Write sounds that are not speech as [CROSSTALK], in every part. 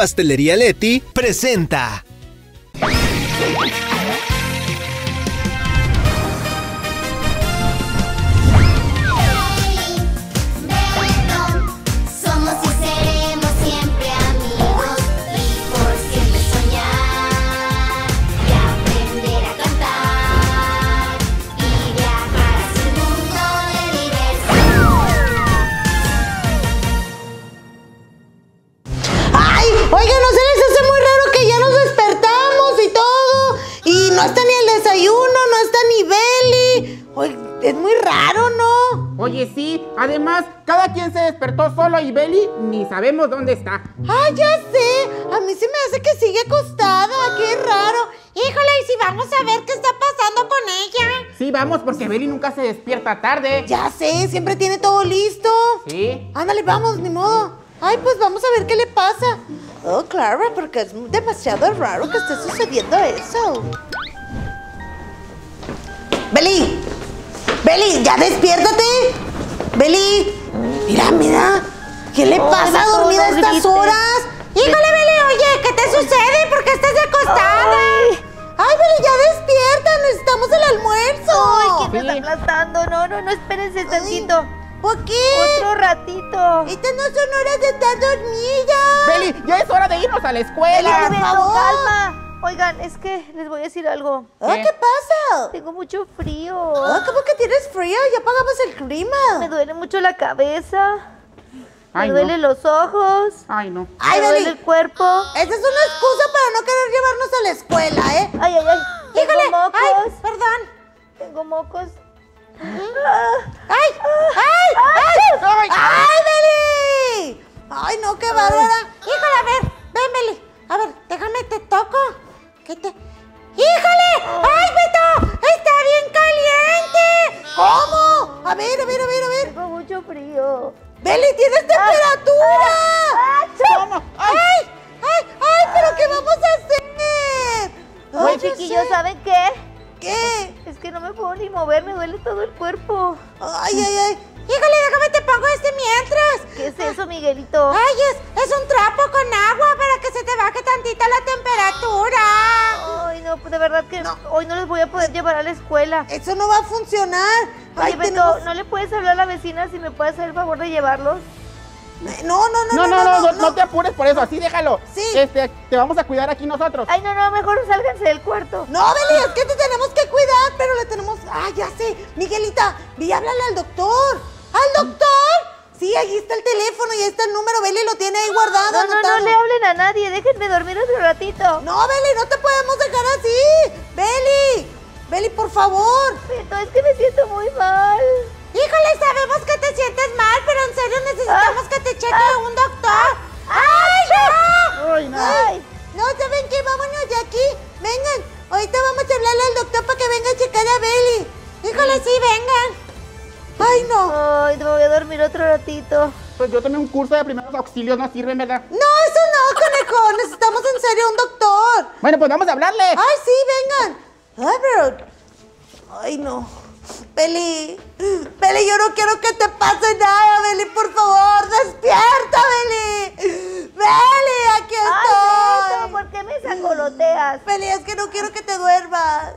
Pastelería Leti presenta. Oye, es muy raro, ¿no? Oye, sí, además, cada quien se despertó solo y Belly ni sabemos dónde está. ¡Ay, ya sé! A mí se me hace que sigue acostada. ¡Qué raro! Híjole, ¿y si vamos a ver qué está pasando con ella? Sí, vamos, porque Belly nunca se despierta tarde. Ya sé, siempre tiene todo listo. Sí. Ándale, vamos, ni modo. Ay, pues vamos a ver qué le pasa. Oh, claro, porque es demasiado raro que esté sucediendo eso. ¡Beli! ¡Beli, ya despiértate! ¡Beli! Mira, mira. ¿Qué le pasa dormida a estas grites. horas? Híjole, Beli, oye, ¿qué te sucede? ¿Por qué estás acostada? Ay. Ay, Beli, ya despierta, necesitamos el almuerzo. Ay, que me está aplastando. No, no, no, espérense tantito. ¿Por qué? Otro ratito. Estas no son horas de estar dormida. Belly, ya es hora de irnos a la escuela. por Beto, favor. calma. Oigan, es que les voy a decir algo. Ah, ¿Qué? ¿Qué pasa? Tengo mucho frío. Ah, ¿Cómo que tienes frío? Ya pagamos el clima. Me duele mucho la cabeza. Ay, me no. duelen los ojos. Ay, no. Ay, me duele el cuerpo. esa es una excusa para no querer llevarnos a la escuela, ¿eh? Ay, ay, ay. Tengo Híjole, mocos. ay, perdón. Tengo mocos. ¡Ay! ¡Ay! ¡Ay! ¡Ay, Beli! ¡Ay, no, qué bárbara! Híjole, a ver, ven, Beli. A ver, déjame, te toco. ¿Qué te...? ¡Híjole! ¡Ay, Beto! ¡Está bien caliente! ¿Cómo? A ver, a ver, a ver, a ver. Tengo mucho frío. ¡Beli, tienes temperatura! ¡Ay! Ay. ¡Ay! ¡Ay! ¿Pero qué vamos a hacer? Oye, chiquillos. ¿saben qué? ¿Qué? Es que no me puedo ni mover, me duele todo el cuerpo. ¡Ay, ay, ay! Híjole, déjame te pongo este mientras. ¿Qué es eso, Miguelito? Ay, es, es un trapo con agua no, que hoy no les voy a poder llevar a la escuela. Eso no va a funcionar. Oye, Ay, Beto, tenemos- ¿no le puedes hablar a la vecina si me puede hacer el favor de llevarlos? No, no, no, No, no, no, no, no te apures por eso, así déjalo. Sí. Este, te vamos a cuidar aquí nosotros. Ay, no, no, mejor sálganse del cuarto. No, Beli, es que te tenemos que cuidar, pero le tenemos. Ah, ya sé. Miguelita, vi, háblale al doctor. ¿Al doctor? Sí, ahí está el teléfono y ahí está el número. Beli lo tiene ahí guardado. No, no, no le hablen a nadie, déjenme dormir otro ratito. No, Beli, no te podemos dejar así. Beli, Beli, por favor. Beto, es que me siento muy mal. Híjole, sabemos que te sientes mal, pero en serio necesitamos Ah. que te cheque un doctor. ¡Ay, no! Ay, no. Ay, no, ¿saben qué? Vámonos de aquí. Vengan, ahorita vamos a hablarle al doctor para que venga a checar a Beli. Híjole, sí, vengan. Ay, no. Ay, me voy a dormir otro ratito. Pues yo tomé un curso de primeros auxilios, no sirven, ¿verdad? No, eso no, conejo. Necesitamos en serio un doctor. Bueno, pues vamos a hablarle. Ay, sí, vengan. Ay, pero... Ay, no. Beli, Beli, yo no quiero que te pase nada, Beli, por favor, despierta, Beli. Beli, aquí Ay, estoy. Beto, ¿por qué me sangoloteas? Beli, es que no quiero que te duermas.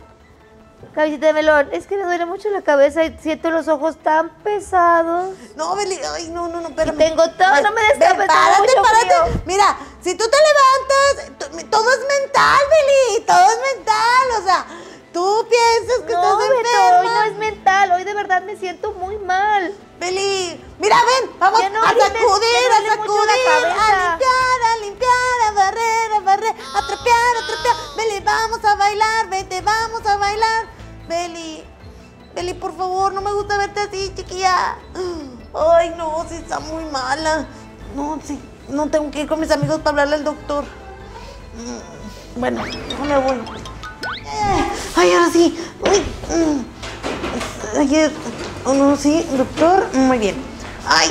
Cabecita de melón, es que me duele mucho la cabeza y siento los ojos tan pesados. No, Beli, ay, no, no, no, espérame. tengo todo, Ay, no me destapes, párate, párate. frío. Mira, si tú te levantas, todo es mental, Beli, todo es mental, o sea, tú piensas que No, estás Beto, enferma. hoy no es mental, hoy de verdad me siento muy mal. Beli, mira, ven, vamos no a sacudir, a sacudir, a limpiar, a limpiar, a barrer, a barrer, a trapear, a trapear. Beli, vamos a bailar, vete, vamos a bailar. Beli, Beli, por favor, no me gusta verte así, chiquilla. Ay, no, sí está muy mala. No, sí, no tengo que ir con mis amigos para hablarle al doctor. Mm, Bueno, déjame voy. Eh, Ay, ahora sí. Mm. Ayer. Oh, no, sí, doctor. Muy bien. Ay.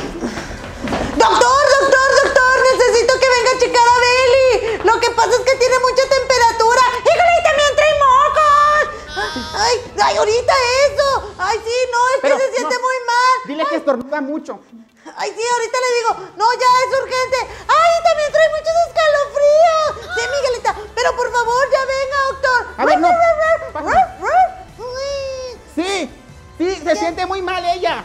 Doctor, doctor, doctor. Necesito que venga a checar a Beli. Lo que pasa es que tiene mucha temperatura. Híjole, también. ¡Ay! ¡Ay, ahorita eso! ¡Ay, sí, no! Es que se siente muy mal. Dile que estornuda mucho. Ay, sí, ahorita le digo, no, ya es urgente. Ay, también trae muchos escalofríos. Sí, Miguelita, pero por favor, ya venga, doctor. A ver, no. Sí, sí, se siente muy mal ella.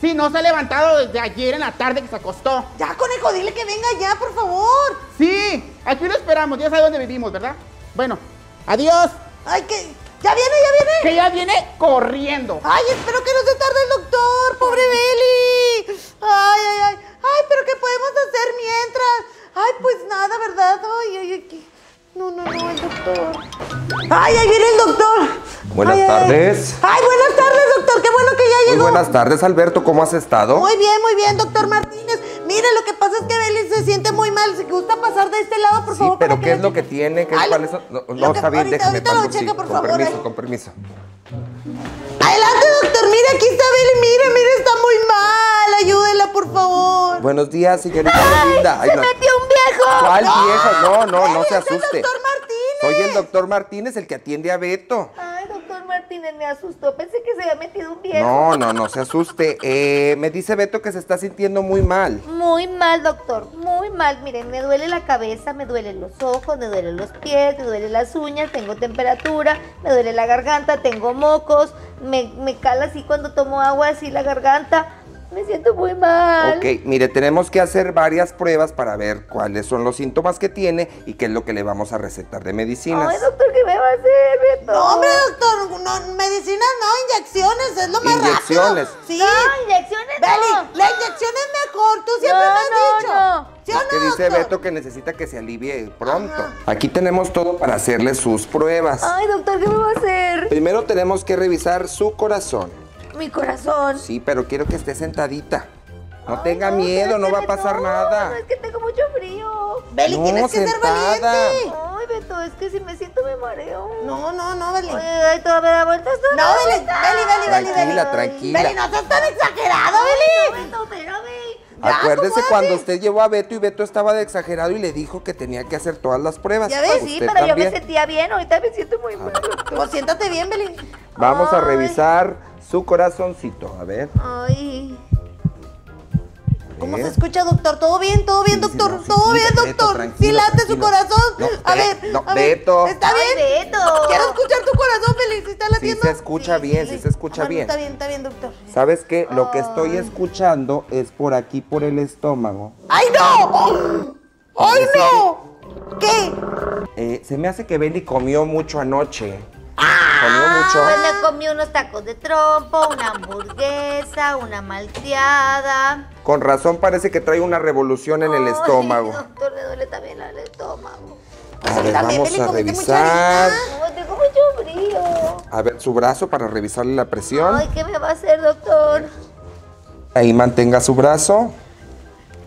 Sí, no se ha levantado desde ayer en la tarde que se acostó. Ya, conejo, dile que venga ya, por favor. Sí, aquí lo esperamos, ya sabe dónde vivimos, ¿verdad? Bueno, adiós. Ay, que... ¿Ya viene, ya viene? Que ya viene corriendo. Ay, espero que no se tarde el doctor, pobre Beli. Ay, ay, ay. Ay, pero ¿qué podemos hacer mientras? Ay, pues nada, ¿verdad? Ay, ay, ay. ¿qué? No, no, no, el doctor. Ay, ahí viene el doctor. Buenas Ay, ay, ay. tardes. Ay, buenas tardes, doctor. Qué bueno que ya Muy buenas tardes, Alberto. ¿Cómo has estado? Muy bien, muy bien, doctor Martínez. Mire, lo que pasa es que Beli se siente muy mal. Si gusta pasar de este lado, por Sí, favor. pero ¿qué es lo que tiene? ¿Qué, Ay, ¿Cuáles son? No, no, que- está bien, ahorita- ahorita lo sí, checa, por con favor, permiso, ay. con permiso. Adelante, doctor. Mire, aquí está Beli. Mire, mire, está muy mal. Ayúdela, por favor. Buenos días, señorita ¡Ay, linda. Ay, se no. metió un viejo! ¿Cuál viejo? No, no, no Beli, se es el asuste. doctor Martínez. Soy el doctor Martínez, el que atiende a Beto. Ay, Martínez, me asustó. Pensé que se había metido un viejo. No, no, no se asuste. Eh, me dice Beto que se está sintiendo muy mal. Muy mal, doctor. Muy mal. Miren, me duele la cabeza, me duelen los ojos, me duelen los pies, me duelen las uñas, tengo temperatura, me duele la garganta, tengo mocos, me, me cala así cuando tomo agua, así la garganta. Me siento muy mal. Ok, mire, tenemos que hacer varias pruebas para ver cuáles son los síntomas que tiene y qué es lo que le vamos a recetar de medicinas. Ay, doctor, ¿qué me va a hacer, Beto? No, hombre, doctor, no, medicinas no, inyecciones, es lo más Inyecciones. rápido. Sí. No, inyecciones Beli, no. la inyección es mejor, tú siempre No, me has no, dicho. no. ¿Sí o Es que no, dice doctor? Beto que necesita que se alivie pronto. Aquí tenemos todo para hacerle sus pruebas. Ay, doctor, ¿qué me va a hacer? Primero tenemos que revisar su corazón. Mi corazón. Sí, pero quiero que esté sentadita. No Ay, tenga miedo, no va a pasar no, nada. No, es que tengo mucho frío. Beli, No, tienes que ser sentada. valiente. Ay, Beto, es que si me siento me mareo. No, no, no, Beli. Ay, todavía da vueltas. No, Beli, Beli, Beli, Beli, Tranquila, Beli. tranquila. Beli, no seas tan exagerado, Beli. Beto, espérame. Ya, Acuérdese ¿cómo cuando usted llevó a Beto y Beto estaba de exagerado y le dijo que tenía que hacer todas las pruebas. ¿Ya ves? Sí, pero yo me sentía bien. Ahorita me siento muy mal. Pues siéntate bien, Beli. Vamos a revisar su corazoncito. A ver. Ay. ¿Cómo se escucha, doctor? ¿Todo bien? ¿Todo bien, Sí, sí, doctor? no, sí, ¿Todo sí, bien, Beto, doctor? ¿Sí late su corazón? No, a ver, no, a ver, Beto. ¿Está Ay, bien? Beto. Quiero escuchar tu corazón. ¿Sí está Sí latiendo? se escucha bien, sí se escucha bien. Está bien, está bien, doctor. ¿Sabes qué? Lo que estoy escuchando es por aquí, por el estómago. ¡Ay, no! ¡Ay, no! ¿Qué? Eh, se me hace que Beli comió mucho anoche. Comió mucho. Pues me comí unos tacos de trompo, una hamburguesa, una malteada. Con razón parece que trae una revolución en el Ay, estómago. doctor, me duele también el estómago. A ver, También, vamos a revisar. Ay, tengo mucho frío. A ver, su brazo para revisarle la presión. Ay, ¿qué me va a hacer, doctor? Ahí mantenga su brazo.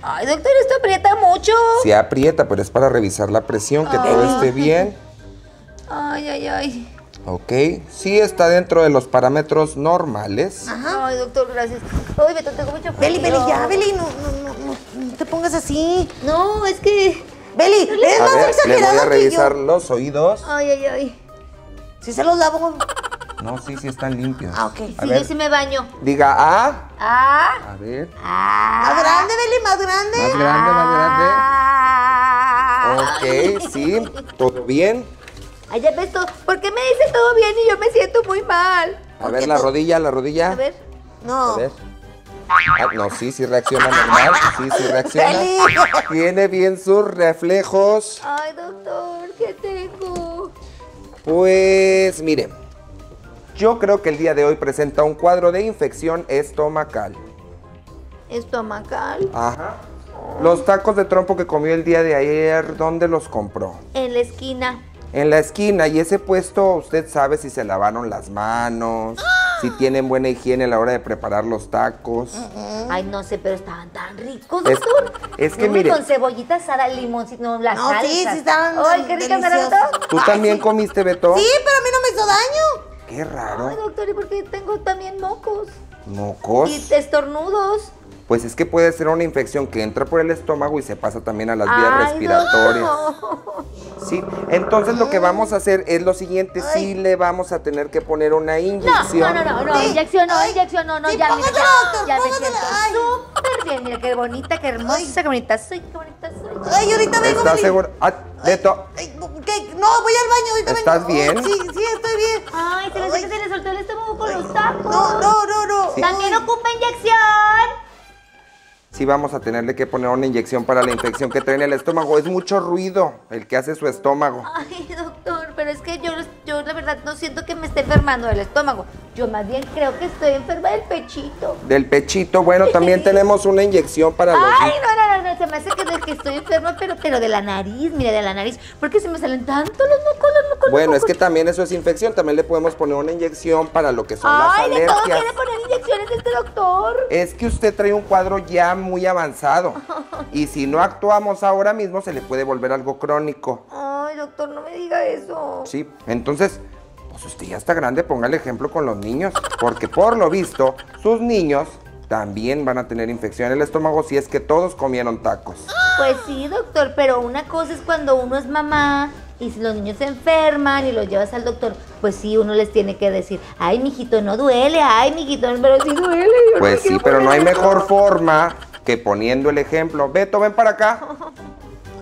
Ay, doctor, esto aprieta mucho. Se aprieta, pero es para revisar la presión, que todo esté bien. Ay, ay, ay. Ok, sí está dentro de los parámetros normales. Ay, doctor, gracias. Ay, Beto, tengo mucho frío. Beli, Beli, ya, Beli, no, no, no, no, no te pongas así. No, es que... Beli, eres A más ver, le voy a que revisar yo. los oídos. Ay, ay, ay. Si se los lavo. No, sí, sí están limpios. Ah, ok. A Sí, ver, yo sí me baño. diga A. Ah, A ver. ah. Más grande, Beli, más grande. Más grande, más Ah. grande. Ok, sí, todo bien. Ay, ya ves todo. ¿Por qué me dice todo bien y yo me siento muy mal? A ver, la rodilla, la rodilla. A ver. No. A ver. Ah, no, sí, sí reacciona normal. Sí, sí reacciona. Beli. Tiene bien sus reflejos. Ay, doctor, ¿qué tengo? Pues, mire. Yo creo que el día de hoy presenta un cuadro de infección estomacal. Estomacal. Ajá. Los tacos de trompo que comió el día de ayer, ¿dónde los compró? En la esquina. En la esquina. Y ese puesto, usted sabe si se lavaron las manos, si tienen buena higiene a la hora de preparar los tacos. Ay, no sé, pero estaban tan ricos, Es- doctor. es que No, mire- Con cebollita asada, limoncito, no, las No, sí, salsas. sí estaban Ay, qué doctor. ¿Tú Ay, también sí. comiste, Beto? Sí, pero a mí no me hizo daño. Qué Ay, raro. doctor, ¿y por qué tengo también mocos? ¿Mocos? Y estornudos. Pues es que puede ser una infección que entra por el estómago y se pasa también a las vías Ay, respiratorias. doctor. Sí, entonces lo que vamos a hacer es lo siguiente, sí le vamos a tener que poner una No, inyección. no, no, no, no, Sí. inyección no, Ay, inyección no, no, sí, ya, mira, póngasela, ya, doctor, ya me siento Ay. súper bien, mira qué bonita, qué hermosa, Ay. qué bonita soy, qué bonita soy. Ay, ahorita vengo, ¿Estás Beli. seguro? Ah, Beto, Ay, ¿Qué? No, voy al baño, ahorita vengo. ¿Estás bien? Sí, sí, estoy bien. Ay, se le, Ay. se le soltó el estómago con los tacos. No, no, no, no. También Ay. ocupa inyección. Sí vamos a tenerle que poner una inyección para la infección que trae en el estómago. Es mucho ruido el que hace su estómago. Ay, doctor, pero es que yo, yo la verdad no siento que me esté enfermando del estómago. Yo más bien creo que estoy enferma del pechito. Del pechito, bueno, también [LAUGHS] tenemos una inyección para los... Ay, no, no, no, no, se me hace que, de que estoy enferma, pero, pero de la nariz, mire, de la nariz. Porque se me salen tanto los mocos, los mocos, los Bueno, es mocos. que también eso es infección. También le podemos poner una inyección para lo que son Ay, las de todo alergias. quiere poner inyecciones este doctor. Es que usted trae un cuadro ya muy avanzado. [LAUGHS] Y si no actuamos ahora mismo, se le puede volver algo crónico. Ay, doctor, no me diga eso. Sí, entonces, pues usted ya está grande, ponga el ejemplo con los niños. Porque por lo visto, sus niños también van a tener infección en el estómago si es que todos comieron tacos. Pues sí, doctor, pero una cosa es cuando uno es mamá y si los niños se enferman y los llevas al doctor, pues sí, uno les tiene que decir, ay, mijito, no duele, ay, mijito, pero sí duele. yo Pues sí, pero no hay poner eso". mejor forma que poniendo el ejemplo. Beto, ven para acá. [LAUGHS]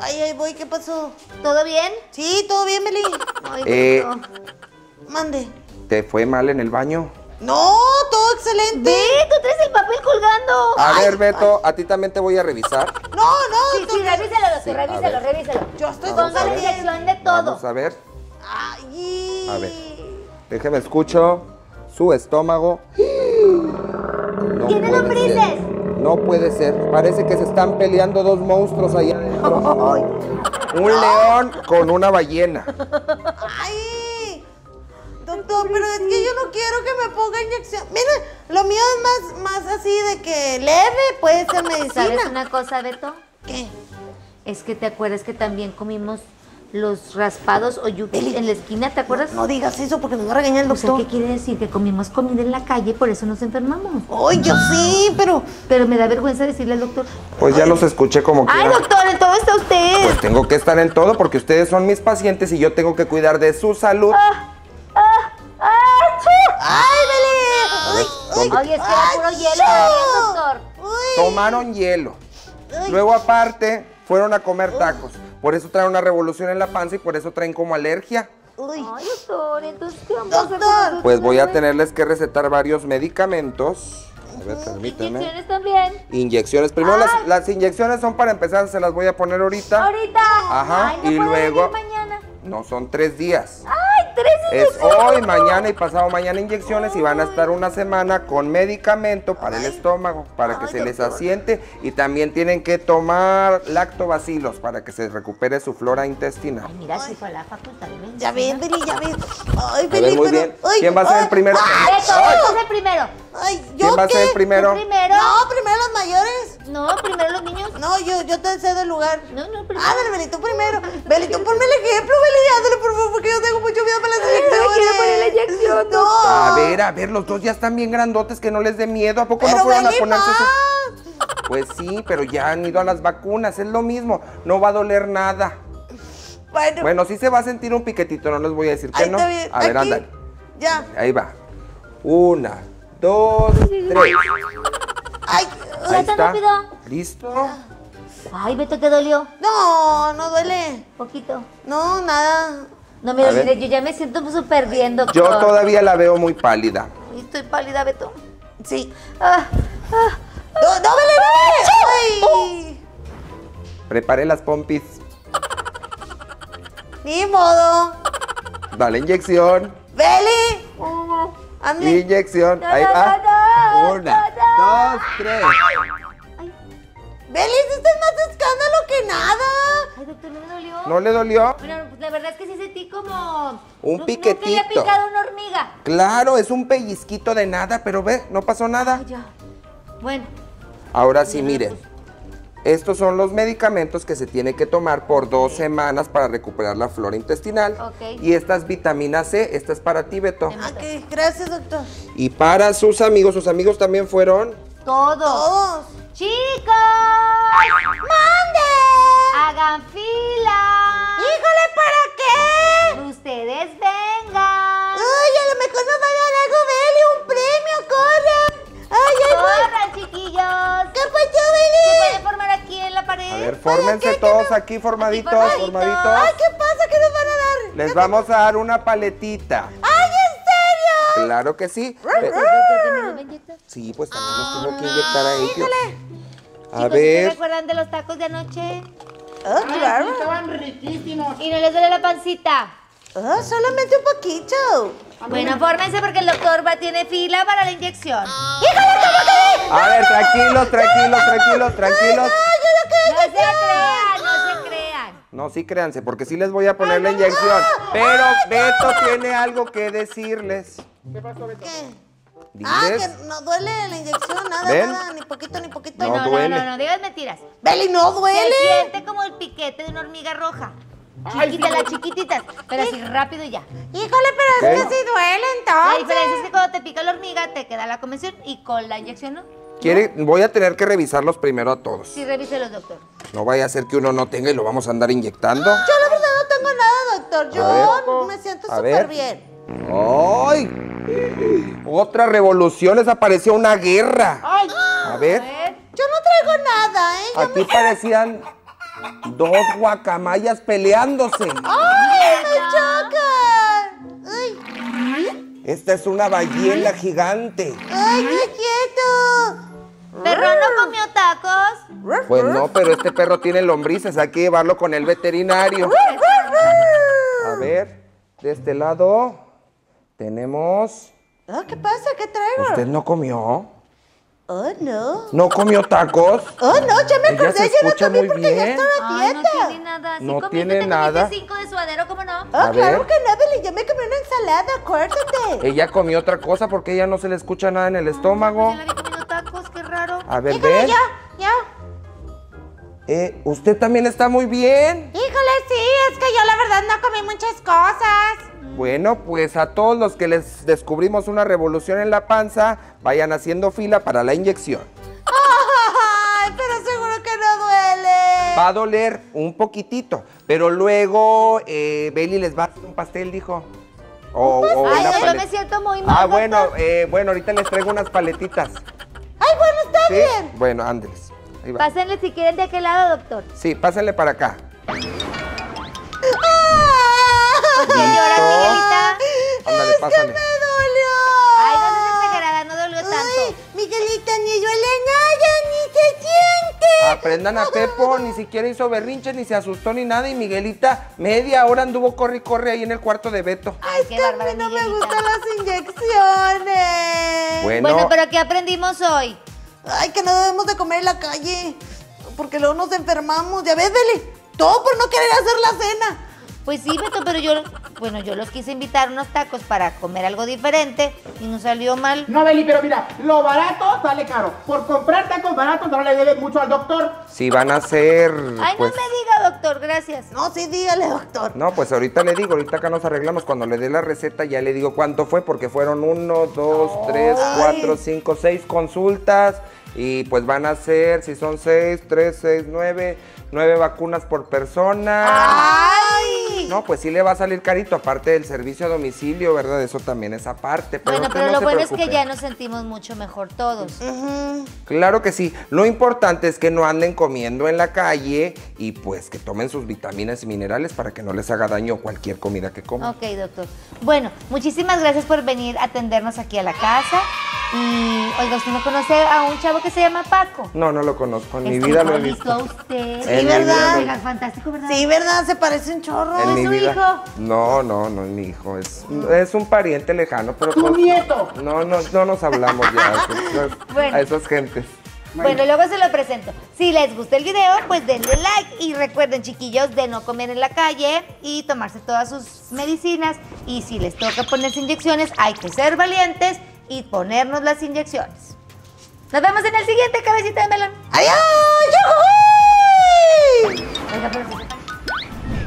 Ay, ay, voy, ¿qué pasó? ¿Todo bien? Sí, todo bien, Meli. Ay, Eh. Mande. ¿Te fue mal en el baño? No, todo excelente. Ve, tú traes el papel colgando. A ver, Beto, a ti también te voy a revisar. No, no, Sí, sí, revísalo, Sí, revísalo, revísalo. Yo estoy Vamos a Póngale ver. dirección de todo. Vamos a ver. Ay. A ver. Déjeme escucho su estómago. No ¿Tiene lombrices? No puede ser. Parece que se están peleando dos monstruos allá adentro. Un león con una ballena. Ay. Doctor, pero es que yo no quiero que me ponga inyección. Mira, lo mío es más, más así de que leve, puede ser [LAUGHS] ¿Sabes medicina. una cosa, Beto? ¿Qué? Es que te acuerdas que también comimos los raspados o yuki en la esquina, ¿te acuerdas? No digas eso porque nos va a regañar el O sea, doctor. ¿qué quiere decir? Que comimos comida en la calle, por eso nos enfermamos. Ay, yo sí, pero. Pero me da vergüenza decirle al doctor. Pues ya los escuché como Ay, quieran. doctor, en todo está usted. Pues tengo que estar en todo porque ustedes son mis pacientes y yo tengo que cuidar de su salud. Ah. ¡Ay, Beli! ¡Ay, ay! Oye, es que era puro ¡Ay, hielo, doctor. Tomaron hielo. Luego aparte fueron a comer tacos. Por eso traen una revolución en la panza y por eso traen como alergia. Uy. Ay, doctor, entonces, ¿qué vamos a hacer Doctor. Pues voy a tenerles que recetar varios medicamentos. A ver, permítanme. Inyecciones también. Inyecciones. Primero las, las inyecciones son para empezar, se las voy a poner ahorita. Ahorita. Ajá, Ay, ¿no y luego- mañana. No, son tres días. Ay, tres Es hoy, mañana y pasado mañana inyecciones y van a estar una semana con medicamento para el estómago, para que Ay, se les asiente y también tienen que tomar lactobacilos para que se recupere su flora intestinal. Ay, mira, si fue la facultad de medicina. Ya ven, Beli, ya ven. Ay, Beli, muy pero- bien. ay, ¿Quién va a ser ay, el primero? Ay, El primero. ay, ¿yo ¿Quién va a ser el primero? ¿Tú primero? No, primero los mayores. No, primero los niños. No, yo, yo te cedo el lugar. No, no, primero. Ándale, Beli, tú primero. Beli, tú ponme el ejemplo, Beli, ándale, por favor, porque yo tengo mucho miedo para las inyecciones. quiero poner la inyección, No. A ver, a ver, los dos ya están bien grandotes, que no les dé miedo. ¿A poco Pero no fueron a ponerse más. eso? Pues sí, pero ya han ido a las vacunas, es lo mismo, no va a doler nada. Bueno, Bueno, sí se va a sentir un piquetito, no les voy a decir que ahí no. está bien. A ver, Aquí. ándale. Ya. Ahí va. Una, dos, tres. Ay, Ahí está. rápido. ¿Listo? Ay, Beto, ¿te dolió? no, no duele. Poquito. No, nada. No, ver. mire, yo ya me siento súper bien, doctor. Yo todavía la veo muy pálida. Y Estoy pálida, Beto. Sí. Ah, ah. No, no. Ay. Preparé las pompis. Ni modo. Dale inyección. Beli. Ande. Inyección. No, Ahí no, va. no, no, Una, no. dos, tres. Beli, esto es más escándalo que nada. Ay, doctor, ¿no me dolió? ¿No le dolió? Bueno, pues la verdad es que sí sentí como... Un no- piquetito. Nunca había picado una hormiga. Claro, es un pellizquito de nada, pero ve, no pasó nada. Ay, ya. Bueno, Ahora sí, miren. Estos son los medicamentos que se tiene que tomar por dos semanas para recuperar la flora intestinal. Ok. Y esta es vitamina C, esta es para ti, Beto. Ok, gracias, doctor. Y para sus amigos, sus amigos también fueron. todo. Todos. ¡Chicos! ¡Mande! ¡Hagan fila! ¡Híjole, para qué! ¡Ustedes vengan! ¡Ay, a lo mejor nos van a dar algo! ¡Ay, ay, voy! ¡Corran, chiquillos! ¿Qué pasó, ¿Se Beli? pueden formar aquí en la pared? A ver, fórmense ¿qué? ¿Qué todos no? aquí formaditos, formaditos. formaditos. ¡Ay, qué pasa! ¿Qué nos van a dar? Les vamos a dar una paletita. ¡Ay, en serio! Claro que sí. Sí, pues también los tengo que inyectar a ellos. A Chicos, ¿se ver. recuerdan de los tacos de anoche? Ah, Ay, claro. sí, estaban riquísimos. ¿Y no les duele la pancita? Ah, solamente un poquito. Bueno, fórmense porque el doctor va tiene fila para la inyección. A ver, tranquilos, tranquilos, tranquilos, tranquilos. No se crean, no se crean. No, sí créanse, porque sí les voy a poner la inyección. Pero Beto tiene algo que decirles. ¿Qué pasó, Beto? ¿Qué? Ah, que no duele la inyección, nada, ¿Ven? nada, ni poquito, ni poquito. No No, no, duele. no, no, digas mentiras. Beli, no Se duele. siente como el piquete de una hormiga roja. Chiquita, las chiquititas, pero así rápido y ya. Híjole, pero es que sí duele La entonces. diferencia es que cuando te pica la hormiga te queda la convención y con la inyección no. Quiere, voy a tener que revisarlos primero a todos. Sí, revíselos, doctor. No vaya a ser que uno no tenga y lo vamos a andar inyectando. Yo la verdad no tengo nada, doctor. Yo me siento súper ver. bien. ¡Ay! Otra revolución, les apareció una guerra. Ay, A A ver, ver. Yo no traigo nada, ¿eh? Yo aquí parecían dos guacamayas peleándose. ¡Ay, me chocan! ¡Ay! Esta es una ballena gigante. ¡Ay, qué quieto! ¿Perro no comió tacos? Pues no, pero este perro tiene lombrices, hay que llevarlo con el veterinario. A ver, de este lado tenemos... Ah, ¿Qué pasa? ¿Qué traigo? ¿Usted no comió? Oh, no. ¿No comió tacos? Oh, no, ya me Ella acordé, se ya no escucha comí muy porque ya bien. estaba a Ay, no dieta. tiene nada. Sí No comiste, tiene te nada. cinco de suadero, ¿cómo no? Ah, A claro ver. que no, Beli, ya me comí una ensalada, acuérdate. Ella comió otra cosa porque ella no se le escucha nada en el estómago. Yo la vi comiendo tacos, qué raro. A ver, Híjole, ven. ya, ya. Eh, usted también está muy bien. Híjole, sí, es que yo la verdad no comí muchas cosas. Bueno, pues a todos los que les descubrimos una revolución en la panza, vayan haciendo fila para la inyección. Ay, pero seguro que no duele. Va a doler un poquitito, pero luego eh, Beli les va a hacer un pastel, dijo. O, o Ay, una yo me siento muy mal. Ah, bueno, eh, bueno, ahorita les traigo unas paletitas. Ay, bueno, está ¿Sí? bien. Bueno, ándeles. Ahí va. Pásenle si quieren de aquel lado, doctor. Sí, pásenle para acá. Es que pásale. me dolió. Ay, no seas exagerada, no dolió Ay, tanto. Miguelita, ni duele nada, ni se siente. Aprendan a Pepo, ni siquiera hizo berrinches, ni se asustó ni nada. Y Miguelita, media hora anduvo corre y corre ahí en el cuarto de Beto. Ay, Es qué que a bárbara, mí no me gustan las inyecciones. Bueno, Bueno, pero ¿qué aprendimos hoy? Ay, que no debemos de comer en la calle. Porque luego nos enfermamos. Ya ves, Beli. Todo por no querer hacer la cena. Pues sí, Beto, pero yo, bueno, yo los quise invitar a unos tacos para comer algo diferente y no salió mal. no, Beli, pero mira, lo barato sale caro. Por comprar tacos baratos no le debes mucho al doctor. si van a ser. Ay, pues, no me diga, doctor, gracias. No, sí, dígale, doctor. No, pues ahorita le digo, ahorita acá nos arreglamos. Cuando le dé la receta ya le digo cuánto fue, porque fueron uno, dos, tres, cuatro, cinco, seis consultas. Y pues van a ser, si son seis, tres, seis, nueve, nueve vacunas por persona. Ay. No, pues sí le va a salir carito, aparte del servicio a domicilio, ¿verdad? Eso también es aparte. Pero Bueno, pero no lo bueno es que ya nos sentimos mucho mejor todos. Claro que sí. Lo importante es que no anden comiendo en la calle y pues que tomen sus vitaminas y minerales para que no les haga daño cualquier comida que coman. Ok, doctor. Bueno, muchísimas gracias por venir a atendernos aquí a la casa. Y, oiga, ¿usted no conoce a un chavo que se llama Paco? No, no lo conozco. En Es mi vida lo he visto. usted. En mi ¿verdad? Oiga, fantástico, ¿verdad? Sí, ¿verdad? Se parece un chorro. ¿Es su vida. hijo? No, no, no es mi hijo. Es, es un pariente lejano, pero. ¡Tu pues, nieto! No, no, no nos hablamos ya a esas- [LAUGHS] Bueno. a esas gentes. Bueno, luego se lo presento. Si les gusta el video, pues denle like y recuerden, chiquillos, de no comer en la calle y tomarse todas sus medicinas. Y si les toca ponerse inyecciones, hay que ser valientes y ponernos las inyecciones. Nos vemos en el siguiente cabecita de melón. ¡Adiós!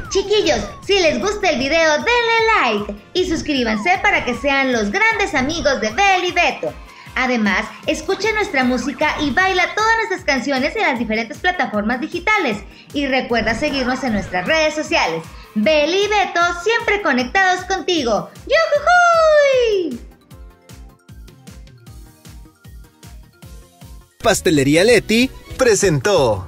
Chiquillos, si les gusta el video, denle like y suscríbanse para que sean los grandes amigos de Bel y Beto. Además, escucha nuestra música y baila todas nuestras canciones en las diferentes plataformas digitales. Y recuerda seguirnos en nuestras redes sociales. Bel y Beto siempre conectados contigo. ¡Yujujuy! Pastelería Leti presentó